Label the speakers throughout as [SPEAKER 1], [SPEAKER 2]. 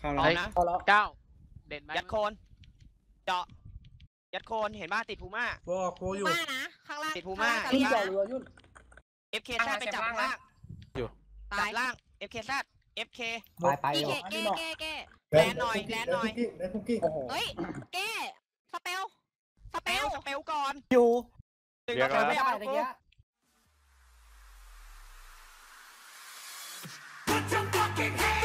[SPEAKER 1] เข้า
[SPEAKER 2] พ
[SPEAKER 1] แล้
[SPEAKER 2] ร้อ
[SPEAKER 1] ว
[SPEAKER 2] มนะ
[SPEAKER 3] เอาแล้ว
[SPEAKER 2] เก้าเด่นไหม
[SPEAKER 4] ยัดโคน เจาะ ยัดโคนเห็นป่ะติดพูม่า
[SPEAKER 5] บอกกูอยู่
[SPEAKER 6] มานะข้างล่าง
[SPEAKER 4] ติดภูม่า
[SPEAKER 6] ข้งล่ง
[SPEAKER 3] ยุ่น
[SPEAKER 6] กั
[SPEAKER 3] จ่อบ
[SPEAKER 6] นะ
[SPEAKER 3] เรือยุ่น
[SPEAKER 4] FK แซดไปจับล่าง
[SPEAKER 6] ตา
[SPEAKER 4] จั
[SPEAKER 6] ย
[SPEAKER 4] บล่าง FK แซด FK
[SPEAKER 3] ไปไป
[SPEAKER 6] พี่
[SPEAKER 3] เหร
[SPEAKER 6] เก้
[SPEAKER 3] อ
[SPEAKER 6] เก้เก้เก้
[SPEAKER 4] แลนหน่อยแลนหน่อย
[SPEAKER 5] ได้คุกกี้
[SPEAKER 3] โอ้โห
[SPEAKER 6] เฮ้ยเก้สเปลส
[SPEAKER 4] ส
[SPEAKER 6] เป
[SPEAKER 4] เป
[SPEAKER 6] ล
[SPEAKER 4] ลสเปลก่อน
[SPEAKER 3] อยู่
[SPEAKER 4] ดึง
[SPEAKER 2] เดี๋ยว
[SPEAKER 4] สเปล
[SPEAKER 2] ก่อน
[SPEAKER 4] ไม่
[SPEAKER 3] ไม่
[SPEAKER 4] เอา
[SPEAKER 3] ได้
[SPEAKER 4] ไป
[SPEAKER 3] ตะเกีย
[SPEAKER 6] เ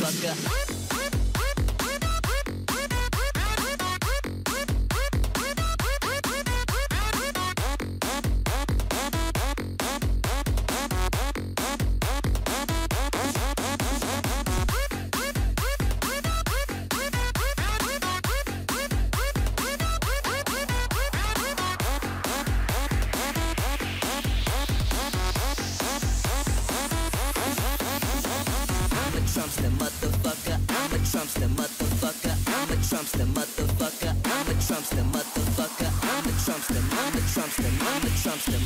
[SPEAKER 6] motherfucker.
[SPEAKER 3] Trumpster, Mama Trumpster,
[SPEAKER 7] Mama